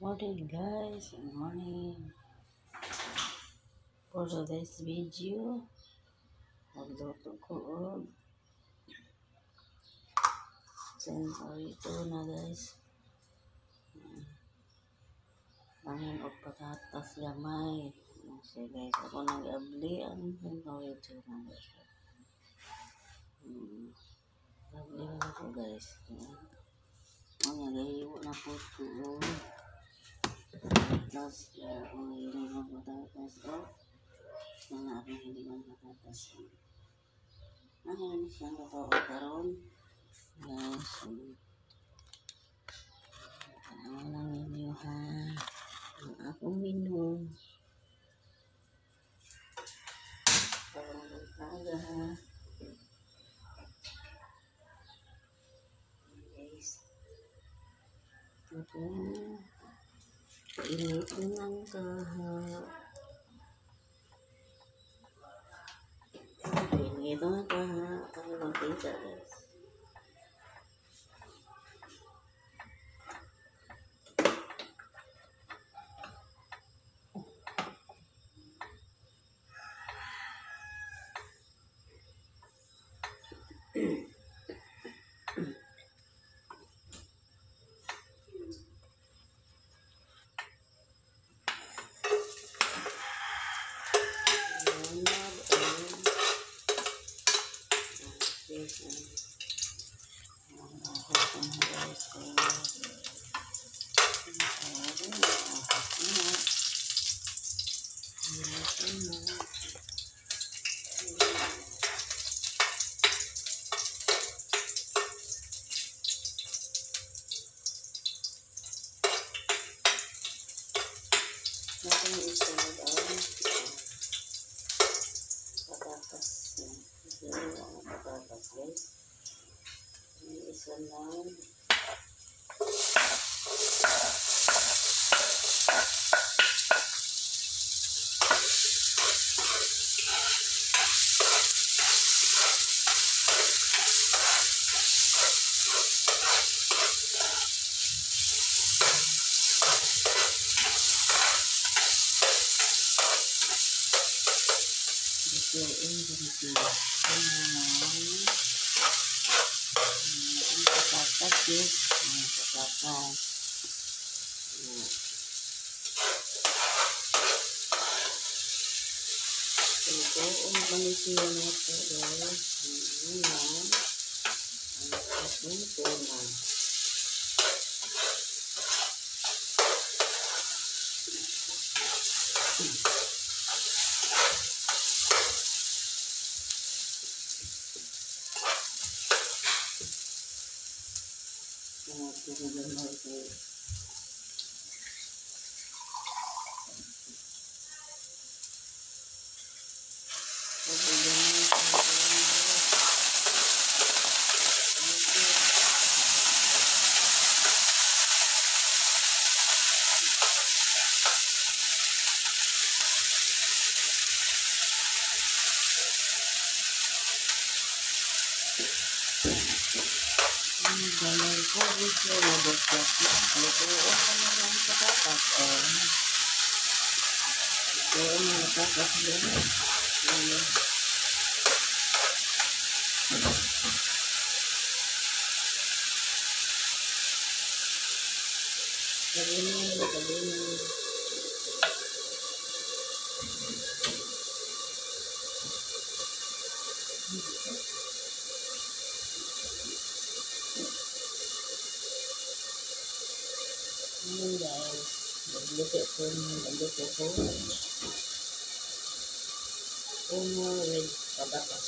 Morning guys, good morning. For today's video, magluto ko og sensorito na guys. Mangan og patatas gamay. So guys, ako nag-abli ang sensorito na guys. Hmm. Abli na ako guys. Ang nagahiwo na po ito. Tapos, uh, kung hindi mo patatas o mga aking hindi mo patatas. Ano siyang totoo karon Guys, ano lang ninyo ha. Ang akong menu. Parang. Ito Init lang kaha. Init lang kaha. Ang mantika guys. Natin yung isa na daw. Patatas. Ito patatas guys. Yung isa lang. Ito yung ganito. Ayan. Ang patatas yun. Ang patatas. Ayan. Ito ang panitiyan nito guys. Ayan. Ang ating tunan. Mga turugan mo ito. Turugan mo ito. Ang galay ko, gusto na bakit na. Ito ang ano lang patatas. Oh. Ito ang mga patatas din. Ayan. Kabunin, kabunin. Ayan guys. Nagluto ko, nagluto ko. Umo with patatas.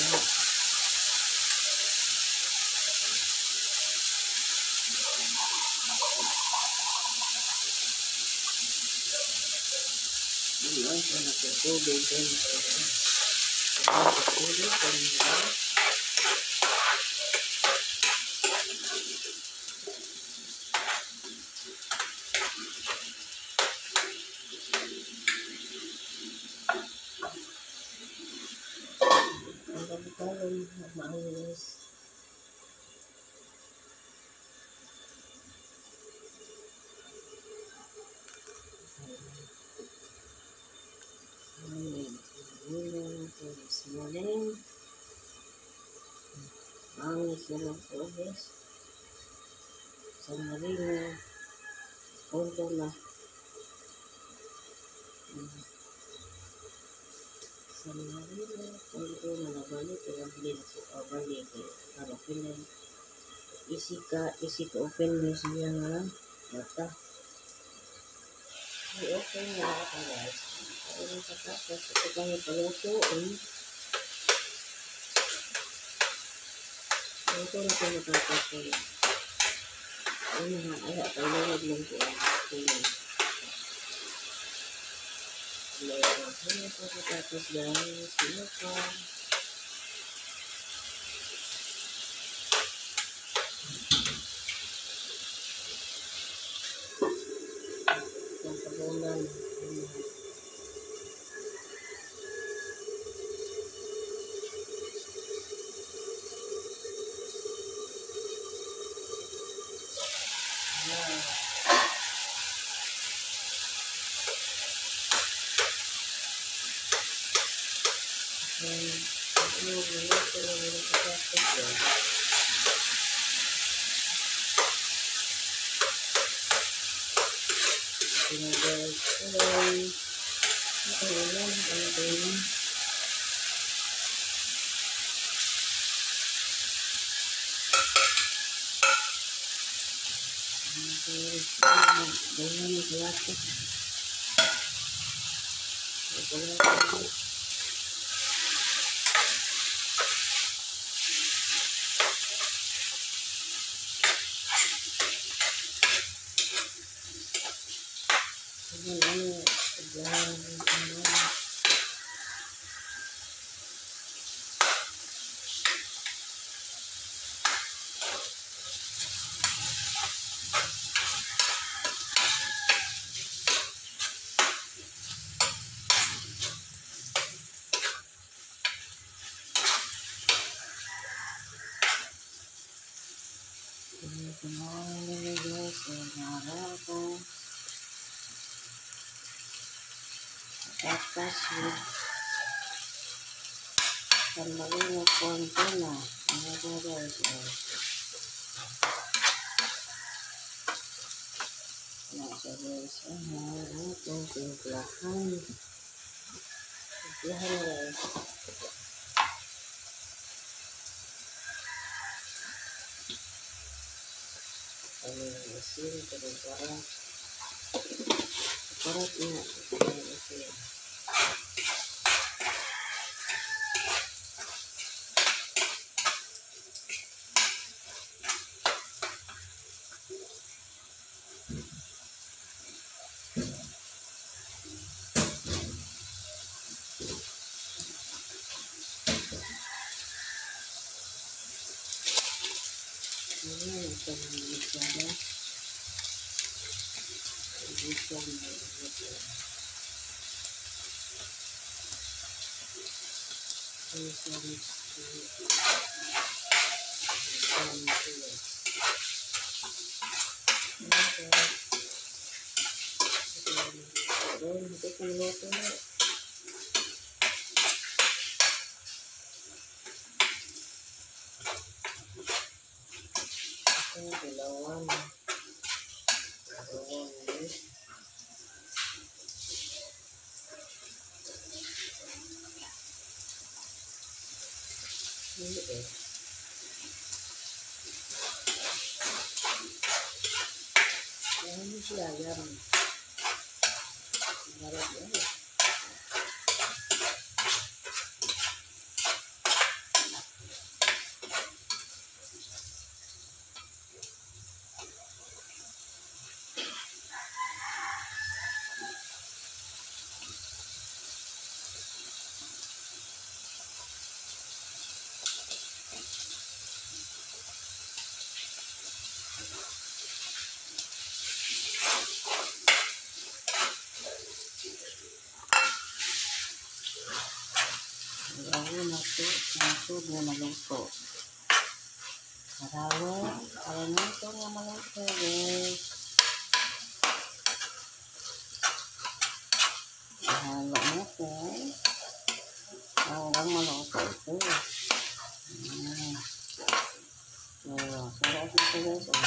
Lahat ko na sa tubig and oil. Pagkulo ko nila. Ang pagkakaroon, magmahalis. Maayos na ng progress. Sa Marino. Ordo na. Hmm. Sa Marino. Ordo na nabalik. Kaya bilin sa kabalik. Para pinay. Isi ka, isi ka open siya nga. Mata. I-open na ako guys. Ayun sa tapos. Ito kami paluto. Ito na po natapos ko. Ano nga, ay, palawag lang po tulong. Later, ano po natapos guys. Sino po? Ang pagulan. And, ano, minuto na minuto tapos guys. Sino guys? Hello. Hello lang. Ano ba yun? Ano guys? Ano? Ganyan yung klase. Wala ko. Ano, ano, ano, ano, Good morning, guys. Good morning po. Tapos, Kalmalino konti na. Ano ba guys? Oh. Nasa guys. Ano, itong timplahan. Timplahan guys. Ano yung asin, pero parang parang ina. Parang asin. Ayan, ito na yung isada. Yung Ito na Ito dalawa na. Nasod na maluto. Marawa, para nito nga maluto, guys. Halo natin. Hanggang maluto ito. Ayan. So, sarap ito guys. Oh.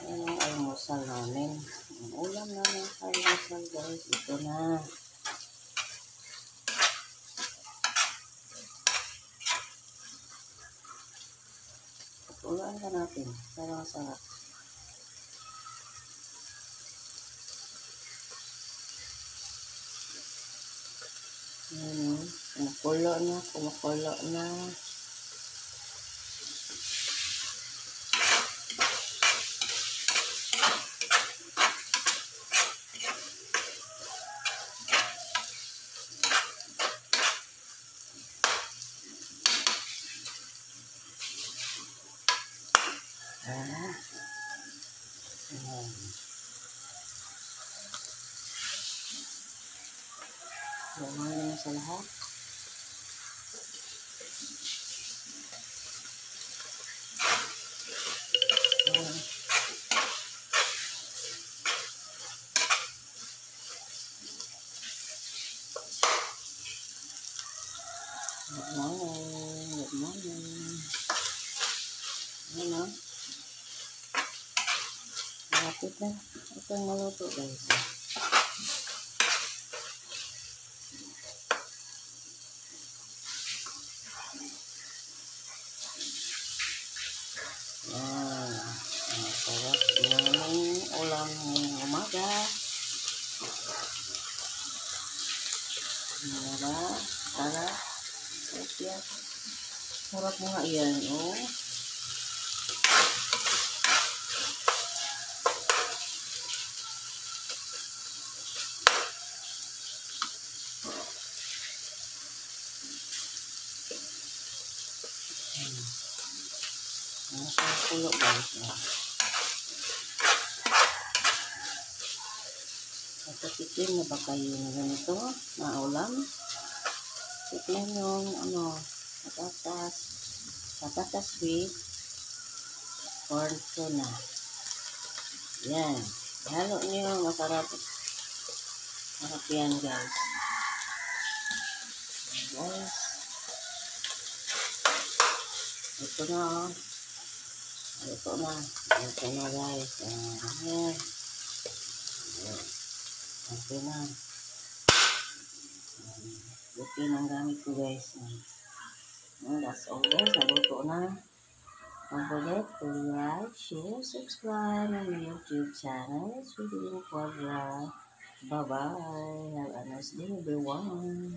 Ayan ang almusal namin. Ang ulam namin sa almusal guys. Ito na. Ulaan ka natin. Sarang sarap. Ayan. Kumukulo na. Kumukulo na. Ah. Ayan. Bumangan na sa lahat. Good morning. Good morning. Ayan o. Malapit na. Ito ang maluto guys. Yan. Ang sarap ng ulam ngayong umaga. Mara, sarap. Sarap mo nga yan, oh. Nasa pulo guys. Oh. Natatikim na ba kayo na ganito? Na ulam? Tikman yung ano, patatas. Patatas with corn tuna. Yan. Halo nyo. Masarap. Masarap yan guys. Guys. Ito na oh. Ito na. Ito na guys. Ayan. Ayan. Okay na. Buti ng gamit ko guys. Ayan, that's all guys. Naluto na. Don't forget to like, share, subscribe my YouTube channel. It's Video Quadra. Bye-bye. Have a nice day everyone.